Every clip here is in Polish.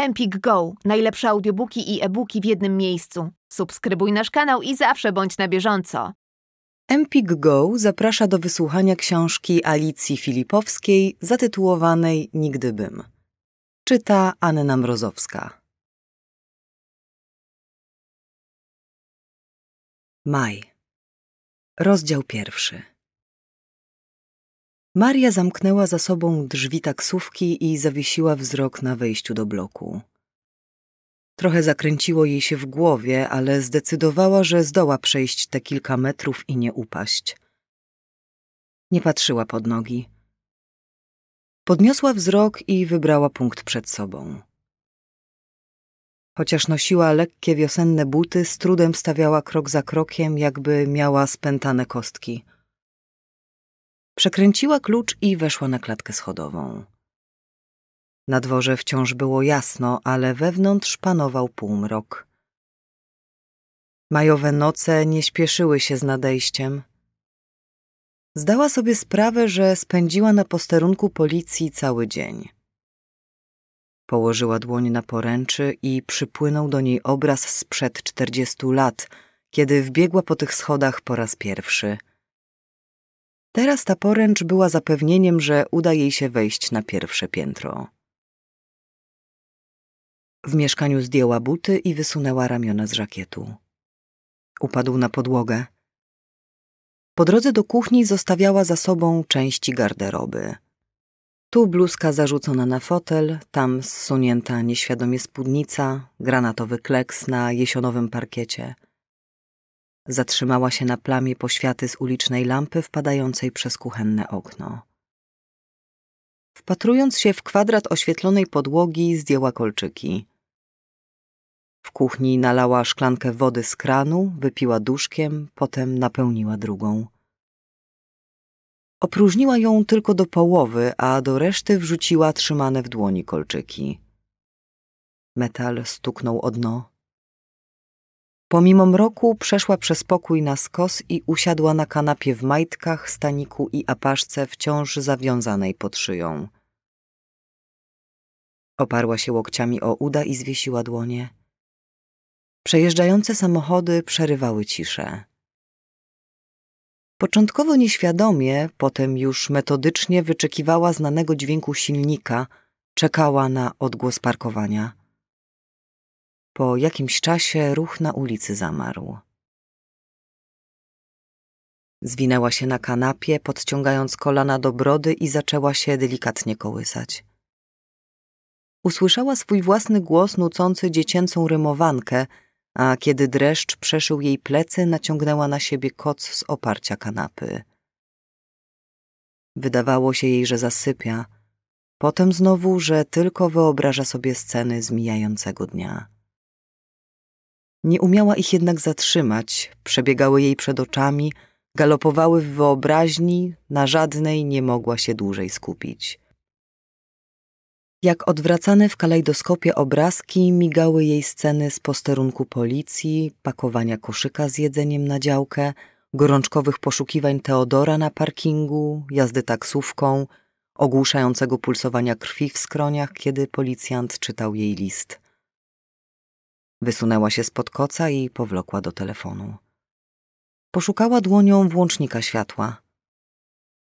Empik Go. Najlepsze audiobooki i e-booki w jednym miejscu. Subskrybuj nasz kanał i zawsze bądź na bieżąco. Empik Go zaprasza do wysłuchania książki Alicji Filipowskiej zatytułowanej Nigdy bym. Czyta Anna Mrozowska. Maj. Rozdział pierwszy. Maria zamknęła za sobą drzwi taksówki i zawiesiła wzrok na wejściu do bloku. Trochę zakręciło jej się w głowie, ale zdecydowała, że zdoła przejść te kilka metrów i nie upaść. Nie patrzyła pod nogi. Podniosła wzrok i wybrała punkt przed sobą. Chociaż nosiła lekkie wiosenne buty, z trudem stawiała krok za krokiem, jakby miała spętane kostki. Przekręciła klucz i weszła na klatkę schodową. Na dworze wciąż było jasno, ale wewnątrz panował półmrok. Majowe noce nie śpieszyły się z nadejściem. Zdała sobie sprawę, że spędziła na posterunku policji cały dzień. Położyła dłoń na poręczy i przypłynął do niej obraz sprzed czterdziestu lat, kiedy wbiegła po tych schodach po raz pierwszy – Teraz ta poręcz była zapewnieniem, że uda jej się wejść na pierwsze piętro. W mieszkaniu zdjęła buty i wysunęła ramiona z żakietu. Upadł na podłogę. Po drodze do kuchni zostawiała za sobą części garderoby. Tu bluzka zarzucona na fotel, tam zsunięta nieświadomie spódnica, granatowy kleks na jesionowym parkiecie – Zatrzymała się na plamie poświaty z ulicznej lampy wpadającej przez kuchenne okno. Wpatrując się w kwadrat oświetlonej podłogi, zdjęła kolczyki. W kuchni nalała szklankę wody z kranu, wypiła duszkiem, potem napełniła drugą. Opróżniła ją tylko do połowy, a do reszty wrzuciła trzymane w dłoni kolczyki. Metal stuknął o dno. Pomimo mroku przeszła przez pokój na skos i usiadła na kanapie w majtkach, staniku i apaszce wciąż zawiązanej pod szyją. Oparła się łokciami o uda i zwiesiła dłonie. Przejeżdżające samochody przerywały ciszę. Początkowo nieświadomie, potem już metodycznie wyczekiwała znanego dźwięku silnika, czekała na odgłos parkowania. Po jakimś czasie ruch na ulicy zamarł. Zwinęła się na kanapie, podciągając kolana do brody i zaczęła się delikatnie kołysać. Usłyszała swój własny głos nucący dziecięcą rymowankę, a kiedy dreszcz przeszył jej plecy, naciągnęła na siebie koc z oparcia kanapy. Wydawało się jej, że zasypia, potem znowu, że tylko wyobraża sobie sceny z mijającego dnia. Nie umiała ich jednak zatrzymać, przebiegały jej przed oczami, galopowały w wyobraźni, na żadnej nie mogła się dłużej skupić. Jak odwracane w kalejdoskopie obrazki migały jej sceny z posterunku policji, pakowania koszyka z jedzeniem na działkę, gorączkowych poszukiwań Teodora na parkingu, jazdy taksówką, ogłuszającego pulsowania krwi w skroniach, kiedy policjant czytał jej list. Wysunęła się spod koca i powlokła do telefonu. Poszukała dłonią włącznika światła.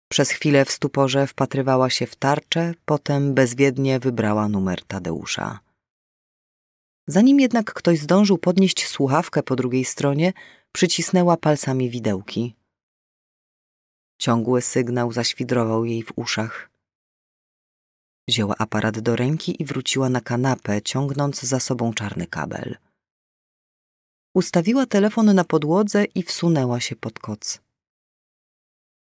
Przez chwilę w stuporze wpatrywała się w tarczę, potem bezwiednie wybrała numer Tadeusza. Zanim jednak ktoś zdążył podnieść słuchawkę po drugiej stronie, przycisnęła palcami widełki. Ciągły sygnał zaświdrował jej w uszach. Wzięła aparat do ręki i wróciła na kanapę, ciągnąc za sobą czarny kabel. Ustawiła telefon na podłodze i wsunęła się pod koc.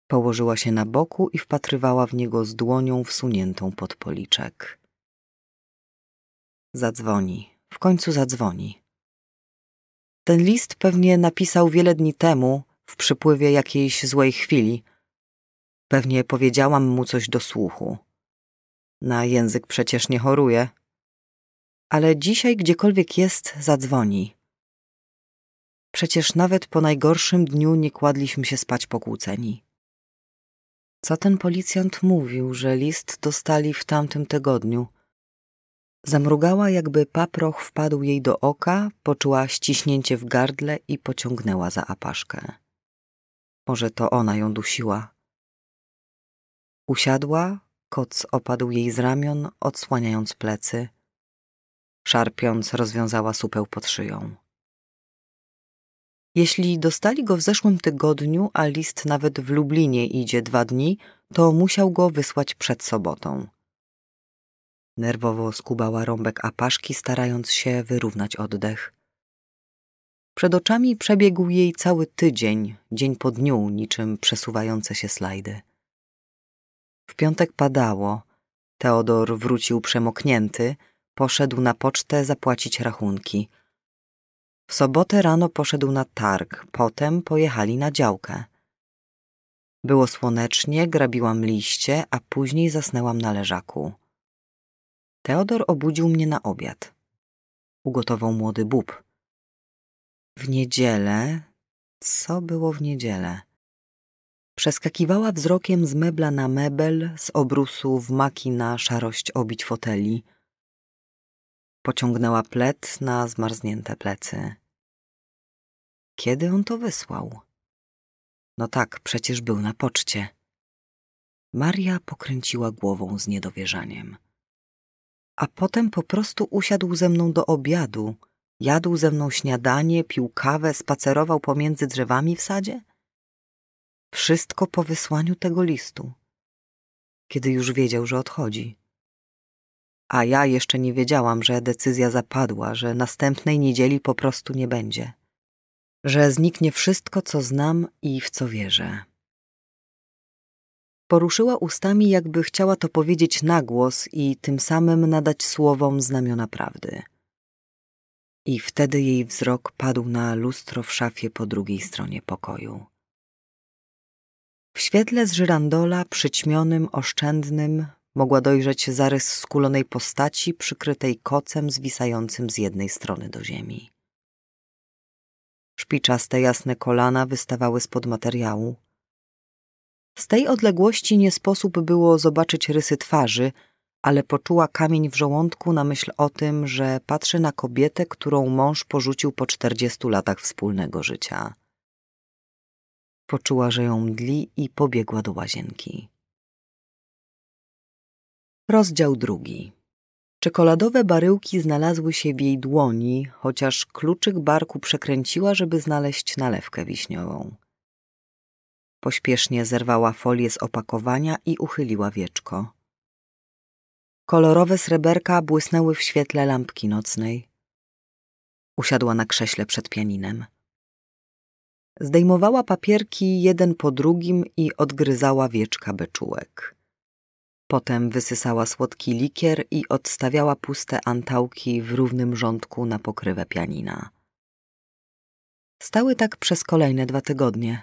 Położyła się na boku i wpatrywała w niego z dłonią wsuniętą pod policzek. Zadzwoni, w końcu zadzwoni. Ten list pewnie napisał wiele dni temu, w przypływie jakiejś złej chwili. Pewnie powiedziałam mu coś do słuchu. Na język przecież nie choruje. Ale dzisiaj, gdziekolwiek jest, zadzwoni. Przecież nawet po najgorszym dniu nie kładliśmy się spać pokłóceni. Co ten policjant mówił, że list dostali w tamtym tygodniu? Zamrugała, jakby paproch wpadł jej do oka, poczuła ściśnięcie w gardle i pociągnęła za apaszkę. Może to ona ją dusiła. Usiadła, koc opadł jej z ramion, odsłaniając plecy. Szarpiąc, rozwiązała supeł pod szyją. Jeśli dostali go w zeszłym tygodniu, a list nawet w Lublinie idzie dwa dni, to musiał go wysłać przed sobotą. Nerwowo skubała rąbek apaszki, starając się wyrównać oddech. Przed oczami przebiegł jej cały tydzień, dzień po dniu, niczym przesuwające się slajdy. W piątek padało. Teodor wrócił przemoknięty, poszedł na pocztę zapłacić rachunki. W sobotę rano poszedł na targ, potem pojechali na działkę. Było słonecznie, grabiłam liście, a później zasnęłam na leżaku. Teodor obudził mnie na obiad. Ugotował młody bób. W niedzielę... Co było w niedzielę? Przeskakiwała wzrokiem z mebla na mebel, z obrusu w maki na szarość obić foteli. Pociągnęła plet na zmarznięte plecy. Kiedy on to wysłał? No tak, przecież był na poczcie. Maria pokręciła głową z niedowierzaniem. A potem po prostu usiadł ze mną do obiadu, jadł ze mną śniadanie, pił kawę, spacerował pomiędzy drzewami w sadzie? Wszystko po wysłaniu tego listu, kiedy już wiedział, że odchodzi. A ja jeszcze nie wiedziałam, że decyzja zapadła, że następnej niedzieli po prostu nie będzie. Że zniknie wszystko, co znam i w co wierzę. Poruszyła ustami, jakby chciała to powiedzieć na głos i tym samym nadać słowom znamiona prawdy. I wtedy jej wzrok padł na lustro w szafie po drugiej stronie pokoju. W świetle z żyrandola, przyćmionym, oszczędnym, mogła dojrzeć zarys skulonej postaci przykrytej kocem zwisającym z jednej strony do ziemi. Szpiczaste jasne kolana wystawały spod materiału. Z tej odległości nie sposób było zobaczyć rysy twarzy, ale poczuła kamień w żołądku na myśl o tym, że patrzy na kobietę, którą mąż porzucił po czterdziestu latach wspólnego życia. Poczuła, że ją mdli i pobiegła do łazienki. Rozdział drugi. Czekoladowe baryłki znalazły się w jej dłoni, chociaż kluczyk barku przekręciła, żeby znaleźć nalewkę wiśniową. Pośpiesznie zerwała folię z opakowania i uchyliła wieczko. Kolorowe sreberka błysnęły w świetle lampki nocnej. Usiadła na krześle przed pianinem. Zdejmowała papierki jeden po drugim i odgryzała wieczka beczułek. Potem wysysała słodki likier i odstawiała puste antałki w równym rządku na pokrywę pianina. Stały tak przez kolejne dwa tygodnie.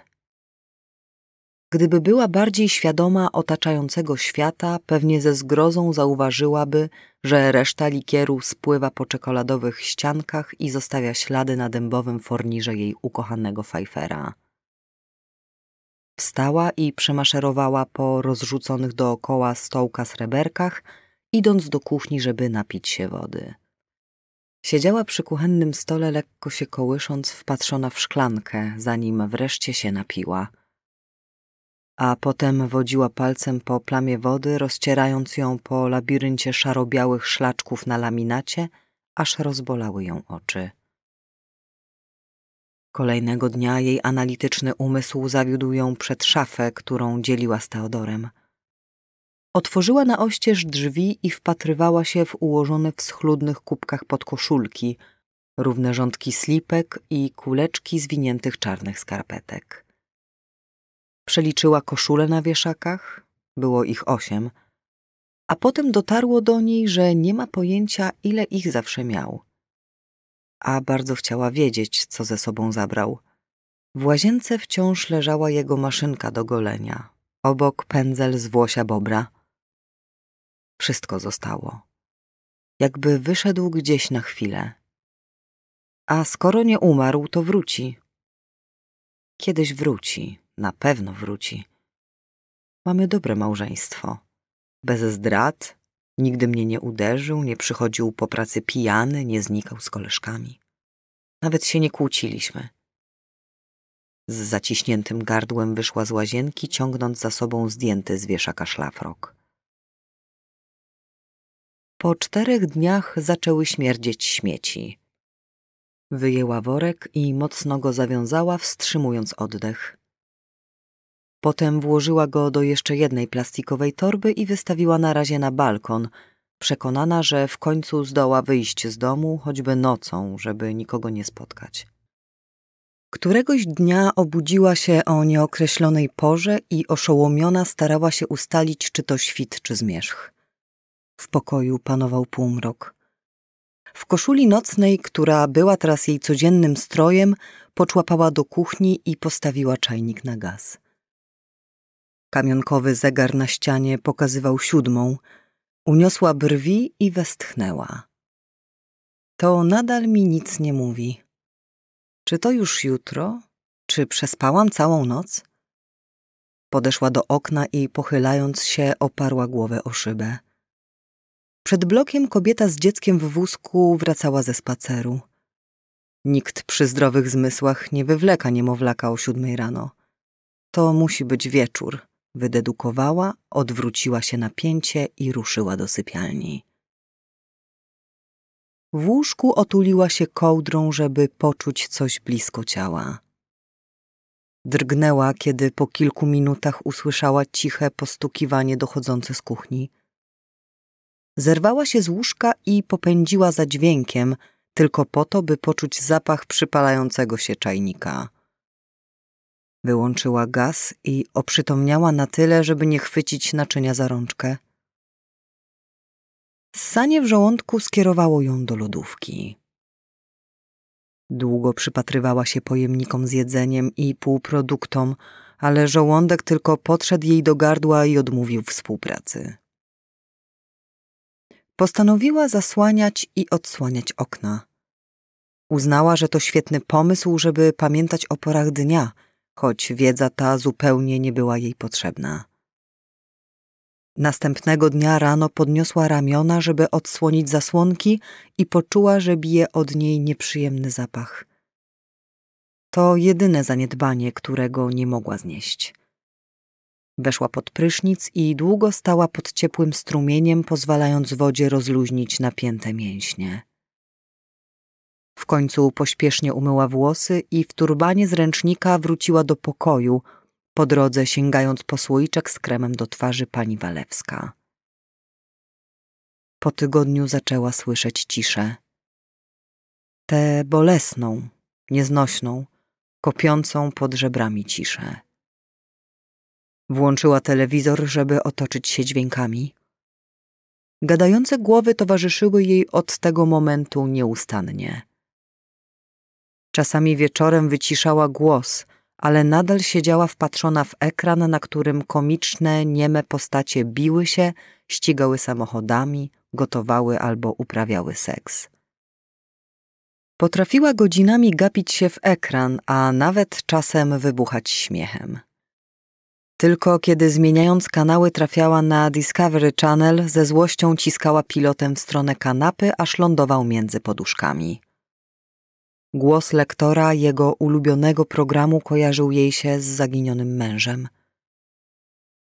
Gdyby była bardziej świadoma otaczającego świata, pewnie ze zgrozą zauważyłaby, że reszta likieru spływa po czekoladowych ściankach i zostawia ślady na dębowym fornirze jej ukochanego fajfera. Wstała i przemaszerowała po rozrzuconych dookoła stołka sreberkach, idąc do kuchni, żeby napić się wody. Siedziała przy kuchennym stole, lekko się kołysząc, wpatrzona w szklankę, zanim wreszcie się napiła. A potem wodziła palcem po plamie wody, rozcierając ją po labiryncie szarobiałych szlaczków na laminacie, aż rozbolały ją oczy. Kolejnego dnia jej analityczny umysł zawiódł ją przed szafę, którą dzieliła z Teodorem. Otworzyła na oścież drzwi i wpatrywała się w ułożone w schludnych kubkach podkoszulki, równe rządki slipek i kuleczki zwiniętych czarnych skarpetek. Przeliczyła koszule na wieszakach, było ich osiem, a potem dotarło do niej, że nie ma pojęcia, ile ich zawsze miał – a bardzo chciała wiedzieć, co ze sobą zabrał. W łazience wciąż leżała jego maszynka do golenia, obok pędzel z włosia bobra. Wszystko zostało. Jakby wyszedł gdzieś na chwilę. A skoro nie umarł, to wróci. Kiedyś wróci, na pewno wróci. Mamy dobre małżeństwo. Bez zdrad, Nigdy mnie nie uderzył, nie przychodził po pracy pijany, nie znikał z koleżkami. Nawet się nie kłóciliśmy. Z zaciśniętym gardłem wyszła z łazienki, ciągnąc za sobą zdjęty z wieszaka szlafrok. Po czterech dniach zaczęły śmierdzieć śmieci. Wyjęła worek i mocno go zawiązała, wstrzymując oddech. Potem włożyła go do jeszcze jednej plastikowej torby i wystawiła na razie na balkon, przekonana, że w końcu zdoła wyjść z domu, choćby nocą, żeby nikogo nie spotkać. Któregoś dnia obudziła się o nieokreślonej porze i oszołomiona starała się ustalić, czy to świt, czy zmierzch. W pokoju panował półmrok. W koszuli nocnej, która była teraz jej codziennym strojem, poczłapała do kuchni i postawiła czajnik na gaz. Kamionkowy zegar na ścianie pokazywał siódmą. Uniosła brwi i westchnęła. To nadal mi nic nie mówi. Czy to już jutro? Czy przespałam całą noc? Podeszła do okna i pochylając się oparła głowę o szybę. Przed blokiem kobieta z dzieckiem w wózku wracała ze spaceru. Nikt przy zdrowych zmysłach nie wywleka niemowlaka o siódmej rano. To musi być wieczór. Wydedukowała, odwróciła się na pięcie i ruszyła do sypialni. W łóżku otuliła się kołdrą, żeby poczuć coś blisko ciała. Drgnęła, kiedy po kilku minutach usłyszała ciche postukiwanie dochodzące z kuchni. Zerwała się z łóżka i popędziła za dźwiękiem, tylko po to, by poczuć zapach przypalającego się czajnika. Wyłączyła gaz i oprzytomniała na tyle, żeby nie chwycić naczynia za rączkę. Ssanie w żołądku skierowało ją do lodówki. Długo przypatrywała się pojemnikom z jedzeniem i półproduktom, ale żołądek tylko podszedł jej do gardła i odmówił współpracy. Postanowiła zasłaniać i odsłaniać okna. Uznała, że to świetny pomysł, żeby pamiętać o porach dnia, choć wiedza ta zupełnie nie była jej potrzebna. Następnego dnia rano podniosła ramiona, żeby odsłonić zasłonki i poczuła, że bije od niej nieprzyjemny zapach. To jedyne zaniedbanie, którego nie mogła znieść. Weszła pod prysznic i długo stała pod ciepłym strumieniem, pozwalając wodzie rozluźnić napięte mięśnie. W końcu pośpiesznie umyła włosy i w turbanie z ręcznika wróciła do pokoju, po drodze sięgając po słoiczek z kremem do twarzy pani Walewska. Po tygodniu zaczęła słyszeć ciszę. Tę bolesną, nieznośną, kopiącą pod żebrami ciszę. Włączyła telewizor, żeby otoczyć się dźwiękami. Gadające głowy towarzyszyły jej od tego momentu nieustannie. Czasami wieczorem wyciszała głos, ale nadal siedziała wpatrzona w ekran, na którym komiczne, nieme postacie biły się, ścigały samochodami, gotowały albo uprawiały seks. Potrafiła godzinami gapić się w ekran, a nawet czasem wybuchać śmiechem. Tylko kiedy zmieniając kanały trafiała na Discovery Channel, ze złością ciskała pilotem w stronę kanapy, aż lądował między poduszkami. Głos lektora jego ulubionego programu kojarzył jej się z zaginionym mężem.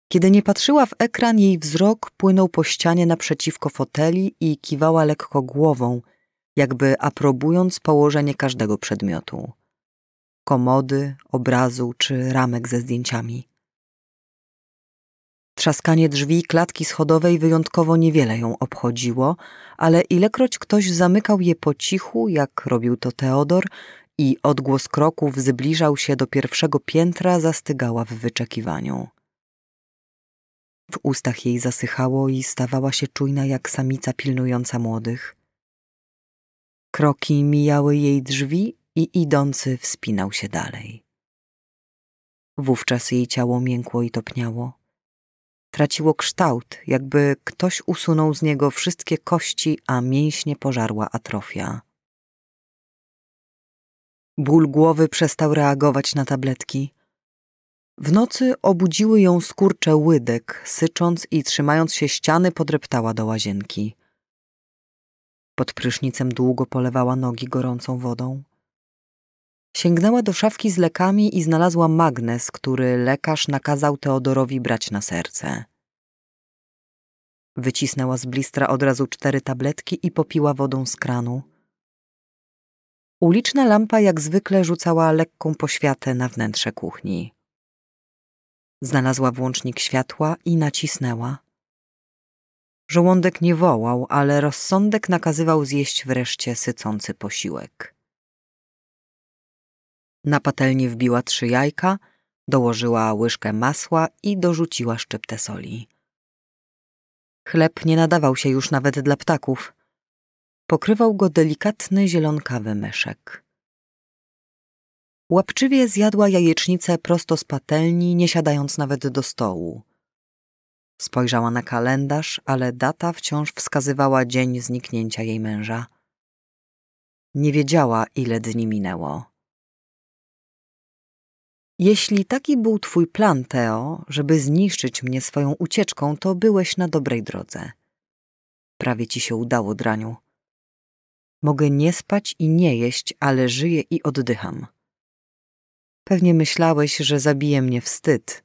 Kiedy nie patrzyła w ekran, jej wzrok płynął po ścianie naprzeciwko foteli i kiwała lekko głową, jakby aprobując położenie każdego przedmiotu komody, obrazu czy ramek ze zdjęciami. Trzaskanie drzwi klatki schodowej wyjątkowo niewiele ją obchodziło, ale ilekroć ktoś zamykał je po cichu, jak robił to Teodor, i odgłos kroków zbliżał się do pierwszego piętra, zastygała w wyczekiwaniu. W ustach jej zasychało i stawała się czujna jak samica pilnująca młodych. Kroki mijały jej drzwi i idący wspinał się dalej. Wówczas jej ciało miękło i topniało traciło kształt, jakby ktoś usunął z niego wszystkie kości, a mięśnie pożarła atrofia. Ból głowy przestał reagować na tabletki. W nocy obudziły ją skurcze łydek, sycząc i trzymając się ściany podreptała do łazienki. Pod prysznicem długo polewała nogi gorącą wodą. Sięgnęła do szafki z lekami i znalazła magnes, który lekarz nakazał Teodorowi brać na serce. Wycisnęła z blistra od razu cztery tabletki i popiła wodą z kranu. Uliczna lampa jak zwykle rzucała lekką poświatę na wnętrze kuchni. Znalazła włącznik światła i nacisnęła. Żołądek nie wołał, ale rozsądek nakazywał zjeść wreszcie sycący posiłek. Na patelni wbiła trzy jajka, dołożyła łyżkę masła i dorzuciła szczyptę soli. Chleb nie nadawał się już nawet dla ptaków. Pokrywał go delikatny zielonkawy myszek. Łapczywie zjadła jajecznicę prosto z patelni, nie siadając nawet do stołu. Spojrzała na kalendarz, ale data wciąż wskazywała dzień zniknięcia jej męża. Nie wiedziała, ile dni minęło. Jeśli taki był twój plan, Teo, żeby zniszczyć mnie swoją ucieczką, to byłeś na dobrej drodze. Prawie ci się udało, draniu. Mogę nie spać i nie jeść, ale żyję i oddycham. Pewnie myślałeś, że zabije mnie wstyd.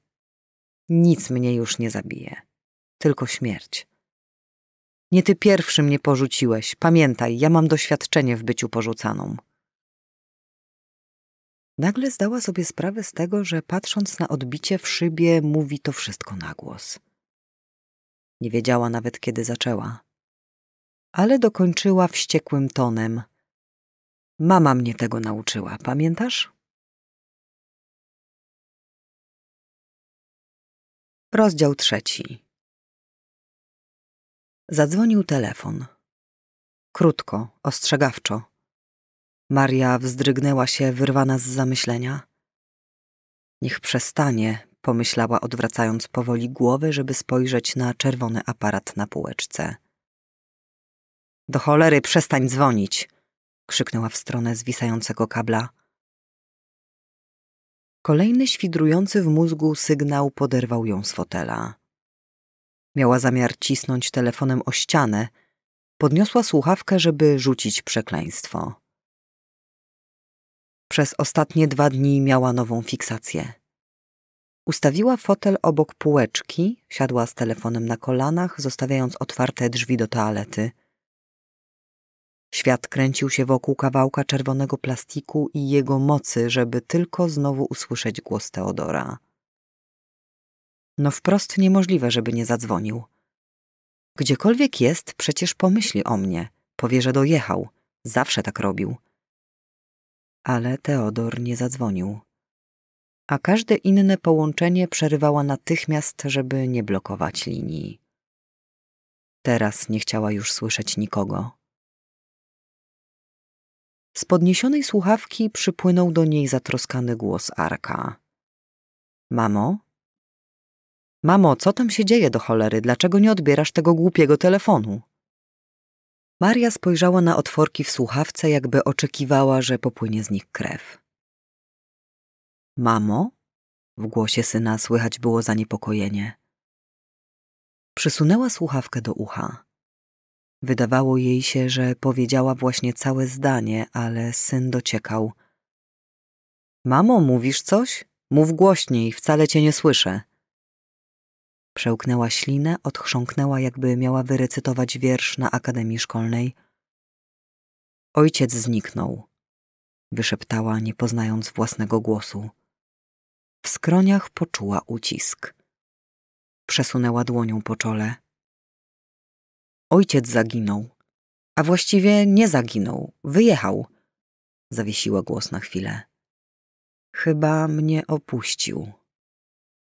Nic mnie już nie zabije. Tylko śmierć. Nie ty pierwszy mnie porzuciłeś. Pamiętaj, ja mam doświadczenie w byciu porzucaną. Nagle zdała sobie sprawę z tego, że patrząc na odbicie w szybie, mówi to wszystko na głos. Nie wiedziała nawet, kiedy zaczęła. Ale dokończyła wściekłym tonem. Mama mnie tego nauczyła, pamiętasz? Rozdział trzeci. Zadzwonił telefon. Krótko, ostrzegawczo. Maria wzdrygnęła się, wyrwana z zamyślenia. Niech przestanie, pomyślała, odwracając powoli głowę, żeby spojrzeć na czerwony aparat na półeczce. Do cholery, przestań dzwonić! krzyknęła w stronę zwisającego kabla. Kolejny świdrujący w mózgu sygnał poderwał ją z fotela. Miała zamiar cisnąć telefonem o ścianę. Podniosła słuchawkę, żeby rzucić przekleństwo. Przez ostatnie dwa dni miała nową fiksację. Ustawiła fotel obok półeczki, siadła z telefonem na kolanach, zostawiając otwarte drzwi do toalety. Świat kręcił się wokół kawałka czerwonego plastiku i jego mocy, żeby tylko znowu usłyszeć głos Teodora. No wprost niemożliwe, żeby nie zadzwonił. Gdziekolwiek jest, przecież pomyśli o mnie, powie, że dojechał. Zawsze tak robił ale Teodor nie zadzwonił. A każde inne połączenie przerywała natychmiast, żeby nie blokować linii. Teraz nie chciała już słyszeć nikogo. Z podniesionej słuchawki przypłynął do niej zatroskany głos Arka. Mamo? Mamo, co tam się dzieje do cholery? Dlaczego nie odbierasz tego głupiego telefonu? Maria spojrzała na otworki w słuchawce, jakby oczekiwała, że popłynie z nich krew. Mamo? W głosie syna słychać było zaniepokojenie. Przysunęła słuchawkę do ucha. Wydawało jej się, że powiedziała właśnie całe zdanie, ale syn dociekał. Mamo, mówisz coś? Mów głośniej, wcale cię nie słyszę. Przełknęła ślinę, odchrząknęła, jakby miała wyrecytować wiersz na akademii szkolnej. Ojciec zniknął, wyszeptała, nie poznając własnego głosu. W skroniach poczuła ucisk. Przesunęła dłonią po czole. Ojciec zaginął, a właściwie nie zaginął, wyjechał. Zawiesiła głos na chwilę. Chyba mnie opuścił.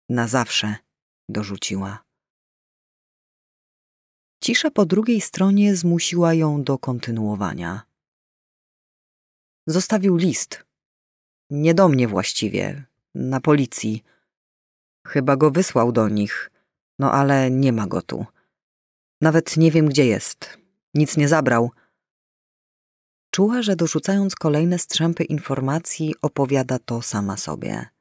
Na zawsze dorzuciła. Cisza po drugiej stronie zmusiła ją do kontynuowania. Zostawił list. Nie do mnie właściwie, na policji. Chyba go wysłał do nich, no ale nie ma go tu. Nawet nie wiem, gdzie jest. Nic nie zabrał. Czuła, że dorzucając kolejne strzępy informacji, opowiada to sama sobie.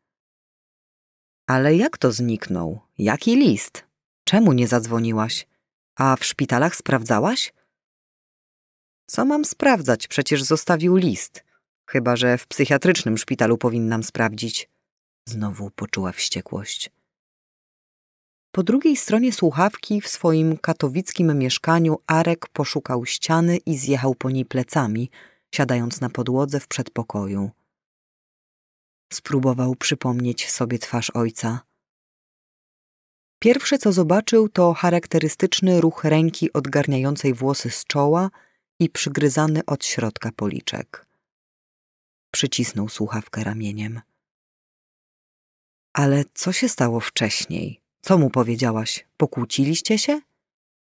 Ale jak to zniknął? Jaki list? Czemu nie zadzwoniłaś? A w szpitalach sprawdzałaś? Co mam sprawdzać? Przecież zostawił list. Chyba, że w psychiatrycznym szpitalu powinnam sprawdzić. Znowu poczuła wściekłość. Po drugiej stronie słuchawki w swoim katowickim mieszkaniu Arek poszukał ściany i zjechał po niej plecami, siadając na podłodze w przedpokoju. Spróbował przypomnieć sobie twarz ojca. Pierwsze, co zobaczył, to charakterystyczny ruch ręki odgarniającej włosy z czoła i przygryzany od środka policzek. Przycisnął słuchawkę ramieniem. Ale co się stało wcześniej? Co mu powiedziałaś? Pokłóciliście się?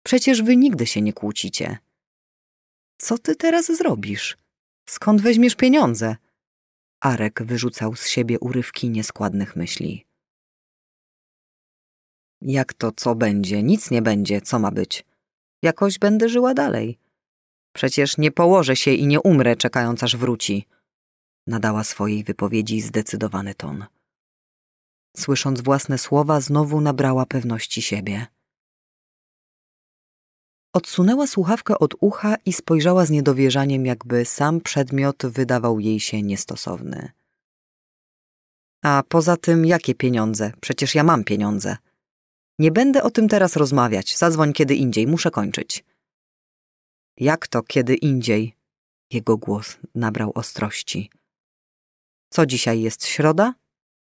Przecież wy nigdy się nie kłócicie. Co ty teraz zrobisz? Skąd weźmiesz pieniądze? Arek wyrzucał z siebie urywki nieskładnych myśli. Jak to co będzie? Nic nie będzie, co ma być? Jakoś będę żyła dalej. Przecież nie położę się i nie umrę, czekając aż wróci. Nadała swojej wypowiedzi zdecydowany ton. Słysząc własne słowa, znowu nabrała pewności siebie. Odsunęła słuchawkę od ucha i spojrzała z niedowierzaniem, jakby sam przedmiot wydawał jej się niestosowny. A poza tym, jakie pieniądze? Przecież ja mam pieniądze. Nie będę o tym teraz rozmawiać. Zadzwoń kiedy indziej, muszę kończyć. Jak to kiedy indziej? Jego głos nabrał ostrości. Co dzisiaj jest środa?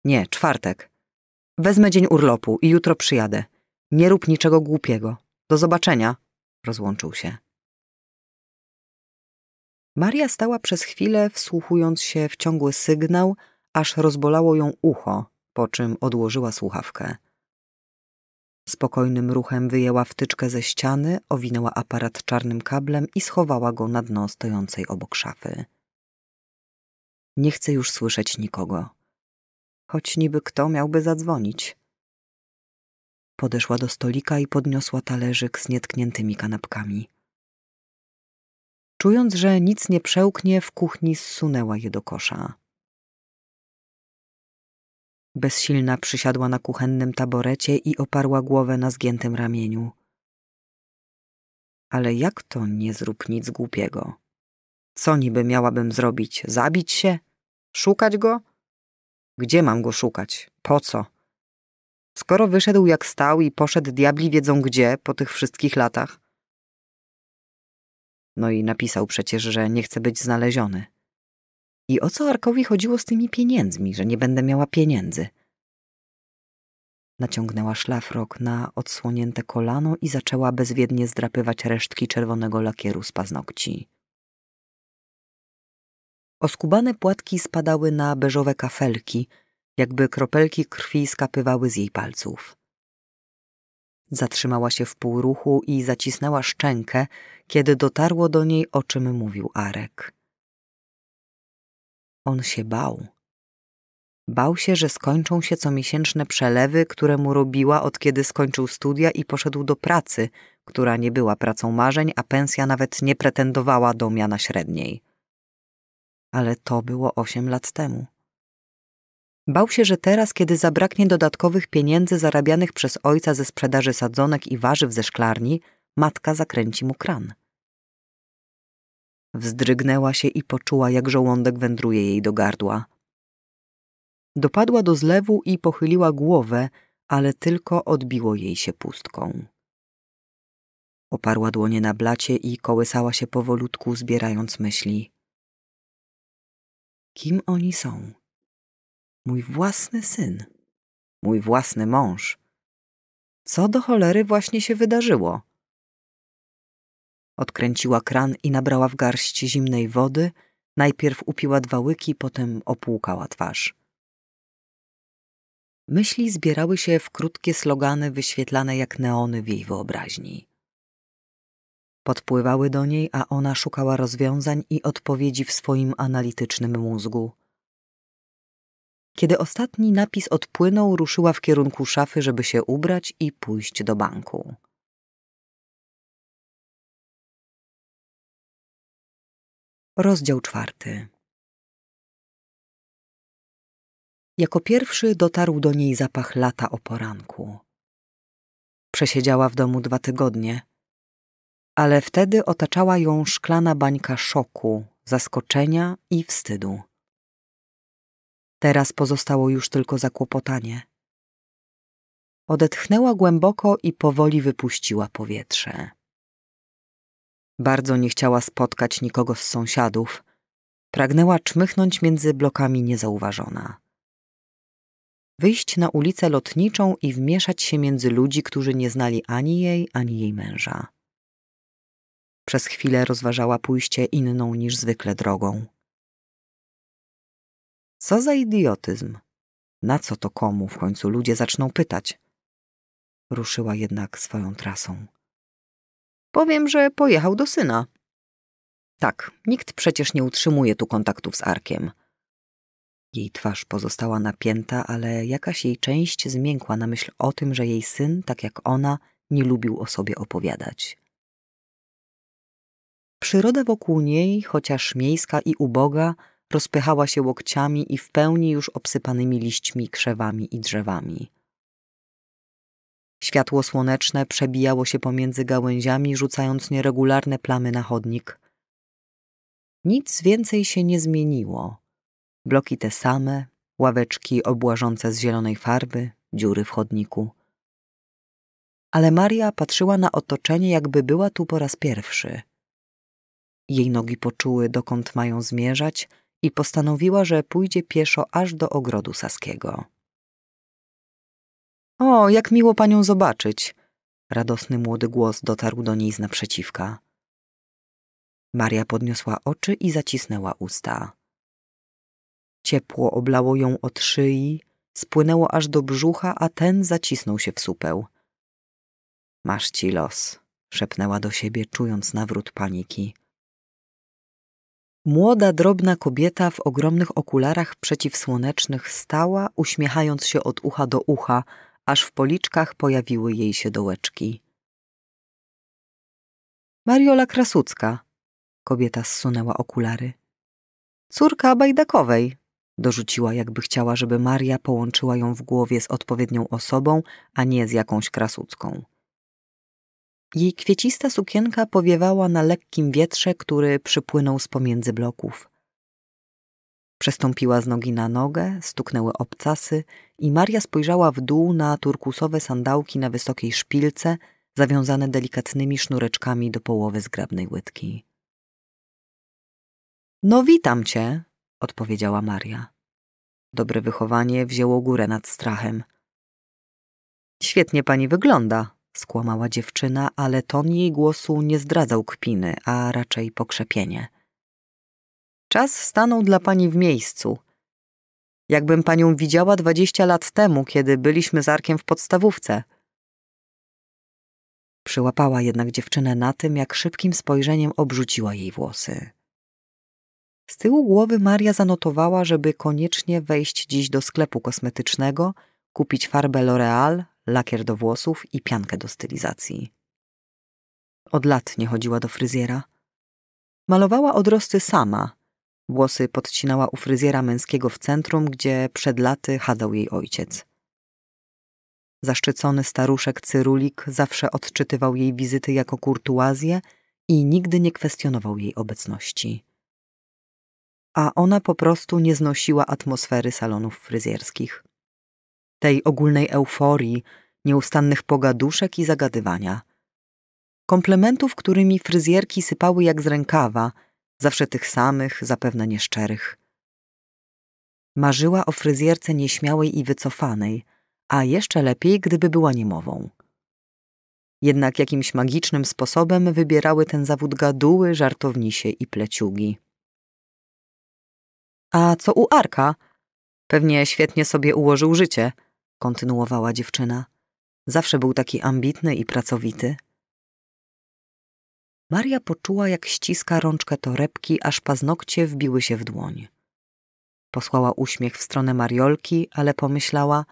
Nie, czwartek. Wezmę dzień urlopu i jutro przyjadę. Nie rób niczego głupiego. Do zobaczenia. Rozłączył się. Maria stała przez chwilę, wsłuchując się w ciągły sygnał, aż rozbolało ją ucho, po czym odłożyła słuchawkę. Spokojnym ruchem wyjęła wtyczkę ze ściany, owinęła aparat czarnym kablem i schowała go na dno stojącej obok szafy. Nie chce już słyszeć nikogo. Choć niby kto miałby zadzwonić. Podeszła do stolika i podniosła talerzyk z nietkniętymi kanapkami. Czując, że nic nie przełknie, w kuchni zsunęła je do kosza. Bezsilna przysiadła na kuchennym taborecie i oparła głowę na zgiętym ramieniu. Ale jak to nie zrób nic głupiego? Co niby miałabym zrobić? Zabić się? Szukać go? Gdzie mam go szukać? Po co? Skoro wyszedł jak stał i poszedł diabli wiedzą gdzie po tych wszystkich latach. No i napisał przecież, że nie chce być znaleziony. I o co Arkowi chodziło z tymi pieniędzmi, że nie będę miała pieniędzy? Naciągnęła szlafrok na odsłonięte kolano i zaczęła bezwiednie zdrapywać resztki czerwonego lakieru z paznokci. Oskubane płatki spadały na beżowe kafelki, jakby kropelki krwi skapywały z jej palców. Zatrzymała się w półruchu i zacisnęła szczękę, kiedy dotarło do niej, o czym mówił Arek. On się bał. Bał się, że skończą się comiesięczne przelewy, które mu robiła od kiedy skończył studia i poszedł do pracy, która nie była pracą marzeń, a pensja nawet nie pretendowała do miana średniej. Ale to było osiem lat temu. Bał się, że teraz, kiedy zabraknie dodatkowych pieniędzy zarabianych przez ojca ze sprzedaży sadzonek i warzyw ze szklarni, matka zakręci mu kran. Wzdrygnęła się i poczuła, jak żołądek wędruje jej do gardła. Dopadła do zlewu i pochyliła głowę, ale tylko odbiło jej się pustką. Oparła dłonie na blacie i kołysała się powolutku, zbierając myśli. Kim oni są? Mój własny syn. Mój własny mąż. Co do cholery właśnie się wydarzyło? Odkręciła kran i nabrała w garść zimnej wody, najpierw upiła dwa łyki, potem opłukała twarz. Myśli zbierały się w krótkie slogany wyświetlane jak neony w jej wyobraźni. Podpływały do niej, a ona szukała rozwiązań i odpowiedzi w swoim analitycznym mózgu. Kiedy ostatni napis odpłynął, ruszyła w kierunku szafy, żeby się ubrać i pójść do banku. Rozdział czwarty. Jako pierwszy dotarł do niej zapach lata o poranku. Przesiedziała w domu dwa tygodnie, ale wtedy otaczała ją szklana bańka szoku, zaskoczenia i wstydu. Teraz pozostało już tylko zakłopotanie. Odetchnęła głęboko i powoli wypuściła powietrze. Bardzo nie chciała spotkać nikogo z sąsiadów. Pragnęła czmychnąć między blokami niezauważona. Wyjść na ulicę lotniczą i wmieszać się między ludzi, którzy nie znali ani jej, ani jej męża. Przez chwilę rozważała pójście inną niż zwykle drogą. Co za idiotyzm? Na co to komu w końcu ludzie zaczną pytać? Ruszyła jednak swoją trasą. Powiem, że pojechał do syna. Tak, nikt przecież nie utrzymuje tu kontaktów z Arkiem. Jej twarz pozostała napięta, ale jakaś jej część zmiękła na myśl o tym, że jej syn, tak jak ona, nie lubił o sobie opowiadać. Przyroda wokół niej, chociaż miejska i uboga, rozpychała się łokciami i w pełni już obsypanymi liśćmi, krzewami i drzewami. Światło słoneczne przebijało się pomiędzy gałęziami, rzucając nieregularne plamy na chodnik. Nic więcej się nie zmieniło. Bloki te same, ławeczki obłażące z zielonej farby, dziury w chodniku. Ale Maria patrzyła na otoczenie, jakby była tu po raz pierwszy. Jej nogi poczuły, dokąd mają zmierzać i postanowiła, że pójdzie pieszo aż do ogrodu saskiego. O, jak miło panią zobaczyć! Radosny młody głos dotarł do niej z naprzeciwka. Maria podniosła oczy i zacisnęła usta. Ciepło oblało ją od szyi, spłynęło aż do brzucha, a ten zacisnął się w supeł. Masz ci los, szepnęła do siebie, czując nawrót paniki. Młoda, drobna kobieta w ogromnych okularach przeciwsłonecznych stała, uśmiechając się od ucha do ucha, aż w policzkach pojawiły jej się dołeczki. Mariola Krasucka, kobieta zsunęła okulary. Córka Bajdakowej, dorzuciła, jakby chciała, żeby Maria połączyła ją w głowie z odpowiednią osobą, a nie z jakąś krasucką. Jej kwiecista sukienka powiewała na lekkim wietrze, który przypłynął z pomiędzy bloków. Przestąpiła z nogi na nogę, stuknęły obcasy i Maria spojrzała w dół na turkusowe sandałki na wysokiej szpilce, zawiązane delikatnymi sznureczkami do połowy zgrabnej łydki. No witam cię, odpowiedziała Maria. Dobre wychowanie wzięło górę nad strachem. Świetnie pani wygląda, skłamała dziewczyna, ale ton jej głosu nie zdradzał kpiny, a raczej pokrzepienie. Czas stanął dla pani w miejscu. Jakbym panią widziała dwadzieścia lat temu, kiedy byliśmy z Arkiem w podstawówce. Przyłapała jednak dziewczynę na tym, jak szybkim spojrzeniem obrzuciła jej włosy. Z tyłu głowy Maria zanotowała, żeby koniecznie wejść dziś do sklepu kosmetycznego, kupić farbę L'Oreal, lakier do włosów i piankę do stylizacji. Od lat nie chodziła do fryzjera. Malowała odrosty sama. Włosy podcinała u fryzjera męskiego w centrum, gdzie przed laty chadzał jej ojciec. Zaszczycony staruszek Cyrulik zawsze odczytywał jej wizyty jako kurtuazję i nigdy nie kwestionował jej obecności a ona po prostu nie znosiła atmosfery salonów fryzjerskich. Tej ogólnej euforii, nieustannych pogaduszek i zagadywania. Komplementów, którymi fryzjerki sypały jak z rękawa, zawsze tych samych, zapewne nieszczerych. Marzyła o fryzjerce nieśmiałej i wycofanej, a jeszcze lepiej, gdyby była niemową. Jednak jakimś magicznym sposobem wybierały ten zawód gaduły, żartownisie i pleciugi. A co u Arka? Pewnie świetnie sobie ułożył życie, kontynuowała dziewczyna. Zawsze był taki ambitny i pracowity. Maria poczuła, jak ściska rączkę torebki, aż paznokcie wbiły się w dłoń. Posłała uśmiech w stronę Mariolki, ale pomyślała,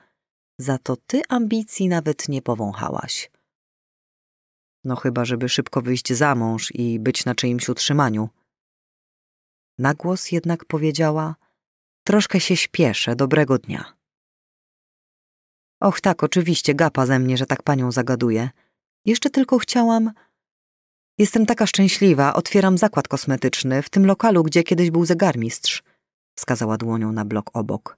za to ty ambicji nawet nie powąchałaś. No chyba, żeby szybko wyjść za mąż i być na czyimś utrzymaniu – na głos jednak powiedziała: Troszkę się śpieszę, dobrego dnia. Och tak, oczywiście, gapa ze mnie, że tak panią zagaduję. Jeszcze tylko chciałam... Jestem taka szczęśliwa, otwieram zakład kosmetyczny w tym lokalu, gdzie kiedyś był zegarmistrz. Wskazała dłonią na blok obok.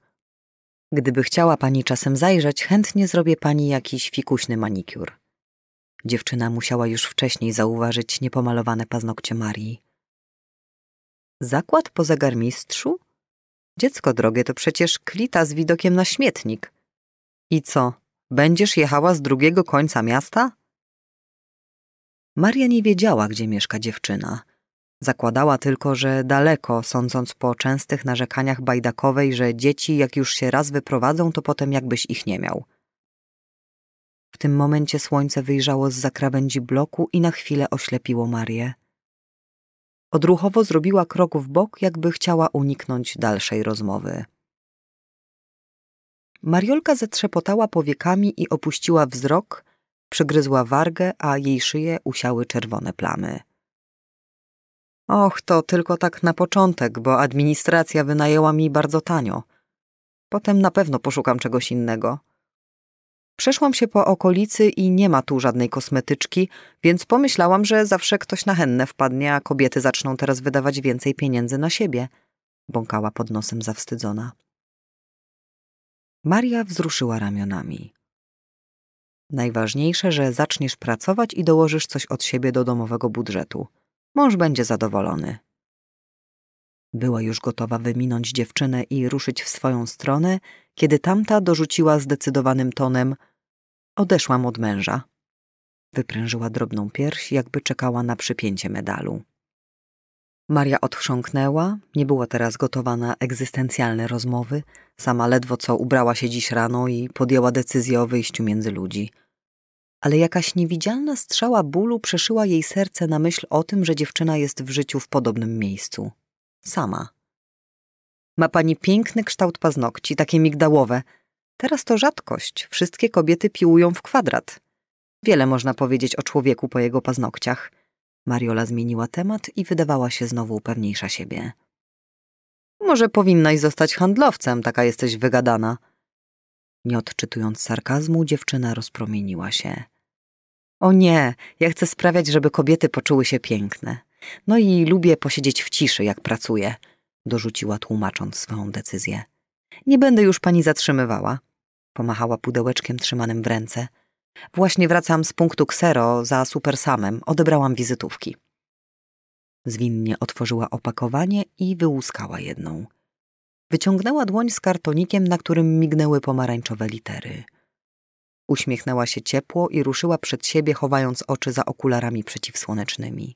Gdyby chciała pani czasem zajrzeć, chętnie zrobię pani jakiś fikuśny manikur. Dziewczyna musiała już wcześniej zauważyć niepomalowane paznokcie Marii. Zakład po zegarmistrzu? Dziecko drogie to przecież klita z widokiem na śmietnik. I co, będziesz jechała z drugiego końca miasta? Maria nie wiedziała, gdzie mieszka dziewczyna. Zakładała tylko, że daleko, sądząc po częstych narzekaniach bajdakowej, że dzieci, jak już się raz wyprowadzą, to potem jakbyś ich nie miał. W tym momencie słońce wyjrzało z zakrawędzi bloku i na chwilę oślepiło Marię. Odruchowo zrobiła krok w bok, jakby chciała uniknąć dalszej rozmowy. Mariolka zatrzepotała powiekami i opuściła wzrok, przygryzła wargę, a jej szyję usiały czerwone plamy. Och, to tylko tak na początek, bo administracja wynajęła mi bardzo tanio. Potem na pewno poszukam czegoś innego. Przeszłam się po okolicy i nie ma tu żadnej kosmetyczki, więc pomyślałam, że zawsze ktoś na henne wpadnie, a kobiety zaczną teraz wydawać więcej pieniędzy na siebie. Bąkała pod nosem zawstydzona. Maria wzruszyła ramionami. Najważniejsze, że zaczniesz pracować i dołożysz coś od siebie do domowego budżetu. Mąż będzie zadowolony. Była już gotowa wyminąć dziewczynę i ruszyć w swoją stronę, kiedy tamta dorzuciła zdecydowanym tonem: Odeszłam od męża. Wyprężyła drobną pierś, jakby czekała na przypięcie medalu. Maria odchrząknęła, nie była teraz gotowa na egzystencjalne rozmowy, sama ledwo co ubrała się dziś rano i podjęła decyzję o wyjściu między ludzi. Ale jakaś niewidzialna strzała bólu przeszyła jej serce na myśl o tym, że dziewczyna jest w życiu w podobnym miejscu. Sama. Ma pani piękny kształt paznokci, takie migdałowe. Teraz to rzadkość, wszystkie kobiety piłują w kwadrat. Wiele można powiedzieć o człowieku po jego paznokciach – Mariola zmieniła temat i wydawała się znowu pewniejsza siebie. Może powinnaś zostać handlowcem, taka jesteś wygadana. Nie odczytując sarkazmu, dziewczyna rozpromieniła się. O nie, ja chcę sprawiać, żeby kobiety poczuły się piękne. No i lubię posiedzieć w ciszy, jak pracuję, dorzuciła tłumacząc swoją decyzję. Nie będę już pani zatrzymywała. Pomachała pudełeczkiem trzymanym w ręce. Właśnie wracam z punktu Ksero za Supersamem. Odebrałam wizytówki. Zwinnie otworzyła opakowanie i wyłuskała jedną. Wyciągnęła dłoń z kartonikiem, na którym mignęły pomarańczowe litery. Uśmiechnęła się ciepło i ruszyła przed siebie, chowając oczy za okularami przeciwsłonecznymi.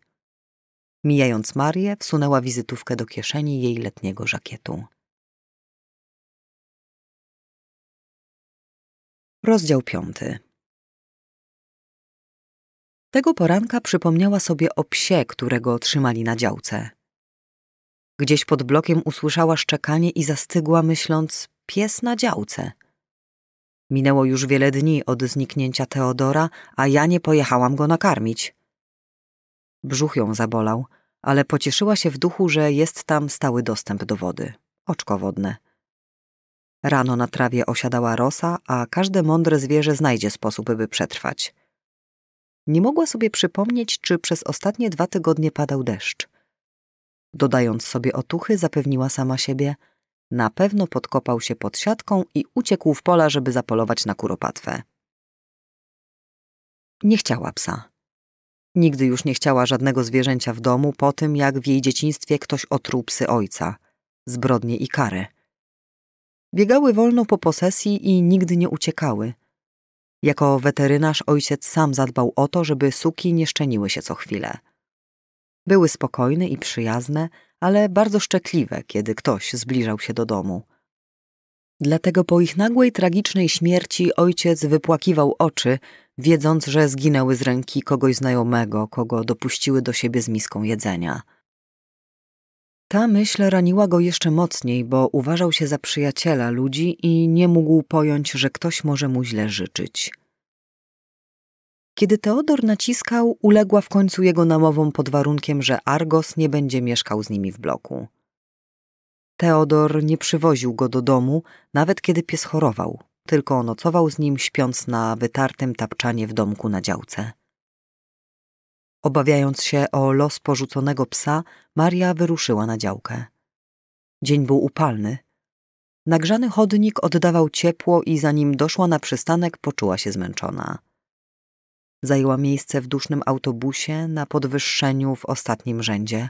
Mijając Marię, wsunęła wizytówkę do kieszeni jej letniego żakietu. Rozdział piąty. Tego poranka przypomniała sobie o psie, którego otrzymali na działce. Gdzieś pod blokiem usłyszała szczekanie i zastygła, myśląc: pies na działce. Minęło już wiele dni od zniknięcia Teodora, a ja nie pojechałam go nakarmić. Brzuch ją zabolał, ale pocieszyła się w duchu, że jest tam stały dostęp do wody. Oczko wodne. Rano na trawie osiadała rosa, a każde mądre zwierzę znajdzie sposób, by przetrwać. Nie mogła sobie przypomnieć, czy przez ostatnie dwa tygodnie padał deszcz. Dodając sobie otuchy, zapewniła sama siebie, na pewno podkopał się pod siatką i uciekł w pola, żeby zapolować na kuropatwę. Nie chciała psa. Nigdy już nie chciała żadnego zwierzęcia w domu po tym, jak w jej dzieciństwie ktoś otruł psy ojca, zbrodnie i karę. Biegały wolno po posesji i nigdy nie uciekały – jako weterynarz ojciec sam zadbał o to, żeby suki nie szczeniły się co chwilę. Były spokojne i przyjazne, ale bardzo szczekliwe, kiedy ktoś zbliżał się do domu. Dlatego po ich nagłej, tragicznej śmierci ojciec wypłakiwał oczy, wiedząc, że zginęły z ręki kogoś znajomego, kogo dopuściły do siebie z miską jedzenia. Ta myśl raniła go jeszcze mocniej, bo uważał się za przyjaciela ludzi i nie mógł pojąć, że ktoś może mu źle życzyć. Kiedy Teodor naciskał, uległa w końcu jego namowom pod warunkiem, że Argos nie będzie mieszkał z nimi w bloku. Teodor nie przywoził go do domu, nawet kiedy pies chorował, tylko nocował z nim, śpiąc na wytartym tapczanie w domku na działce. Obawiając się o los porzuconego psa, Maria wyruszyła na działkę. Dzień był upalny. Nagrzany chodnik oddawał ciepło i zanim doszła na przystanek, poczuła się zmęczona. Zajęła miejsce w dusznym autobusie na podwyższeniu w ostatnim rzędzie.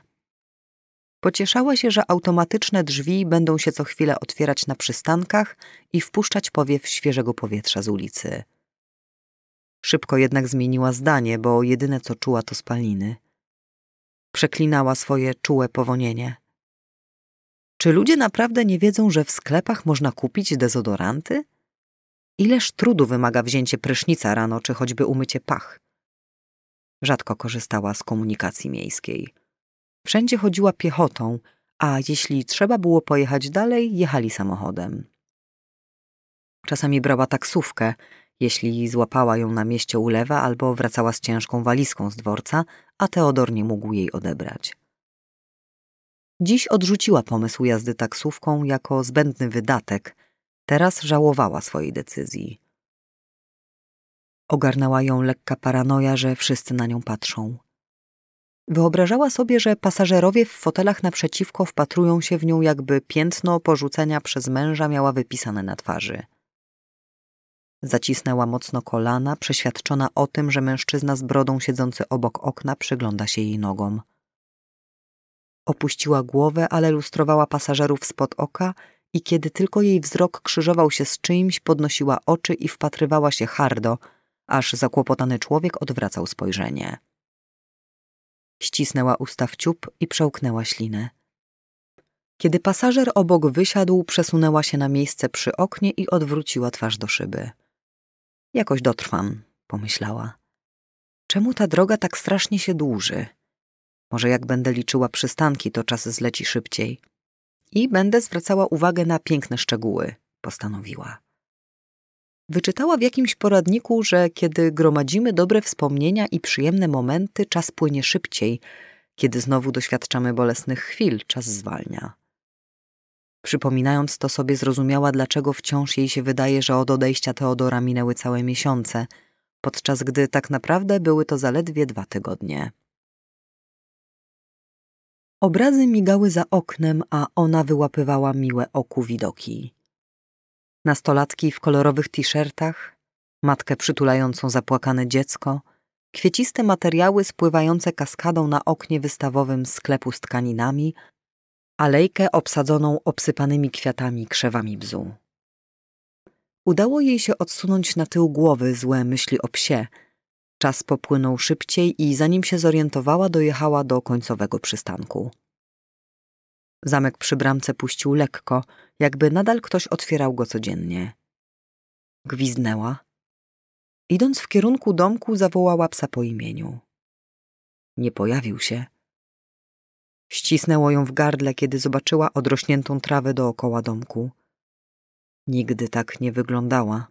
Pocieszała się, że automatyczne drzwi będą się co chwilę otwierać na przystankach i wpuszczać powiew świeżego powietrza z ulicy. Szybko jednak zmieniła zdanie, bo jedyne co czuła to spaliny. Przeklinała swoje czułe powonienie. Czy ludzie naprawdę nie wiedzą, że w sklepach można kupić dezodoranty? Ileż trudu wymaga wzięcie prysznica rano, czy choćby umycie pach? Rzadko korzystała z komunikacji miejskiej. Wszędzie chodziła piechotą, a jeśli trzeba było pojechać dalej, jechali samochodem. Czasami brała taksówkę, jeśli złapała ją na mieście ulewa albo wracała z ciężką walizką z dworca, a Teodor nie mógł jej odebrać. Dziś odrzuciła pomysł jazdy taksówką jako zbędny wydatek. Teraz żałowała swojej decyzji. Ogarnęła ją lekka paranoja, że wszyscy na nią patrzą. Wyobrażała sobie, że pasażerowie w fotelach naprzeciwko wpatrują się w nią, jakby piętno porzucenia przez męża miała wypisane na twarzy. Zacisnęła mocno kolana, przeświadczona o tym, że mężczyzna z brodą siedzący obok okna przygląda się jej nogom. Opuściła głowę, ale lustrowała pasażerów spod oka i kiedy tylko jej wzrok krzyżował się z czyimś, podnosiła oczy i wpatrywała się hardo, aż zakłopotany człowiek odwracał spojrzenie. Ścisnęła usta w ciup i przełknęła ślinę. Kiedy pasażer obok wysiadł, przesunęła się na miejsce przy oknie i odwróciła twarz do szyby. Jakoś dotrwam, pomyślała. Czemu ta droga tak strasznie się dłuży? Może jak będę liczyła przystanki, to czas zleci szybciej. I będę zwracała uwagę na piękne szczegóły, postanowiła. Wyczytała w jakimś poradniku, że kiedy gromadzimy dobre wspomnienia i przyjemne momenty, czas płynie szybciej. Kiedy znowu doświadczamy bolesnych chwil, czas zwalnia. Przypominając to sobie zrozumiała, dlaczego wciąż jej się wydaje, że od odejścia Teodora minęły całe miesiące, podczas gdy tak naprawdę były to zaledwie dwa tygodnie. Obrazy migały za oknem, a ona wyłapywała miłe oku widoki. Nastolatki w kolorowych t-shirtach, matkę przytulającą zapłakane dziecko, kwieciste materiały spływające kaskadą na oknie wystawowym sklepu z tkaninami, alejkę obsadzoną obsypanymi kwiatami krzewami bzu. Udało jej się odsunąć na tył głowy złe myśli o psie. Czas popłynął szybciej i zanim się zorientowała, dojechała do końcowego przystanku. Zamek przy bramce puścił lekko, jakby nadal ktoś otwierał go codziennie. Gwizdnęła. Idąc w kierunku domku, zawołała psa po imieniu. Nie pojawił się. Ścisnęło ją w gardle, kiedy zobaczyła odrośniętą trawę dookoła domku. Nigdy tak nie wyglądała.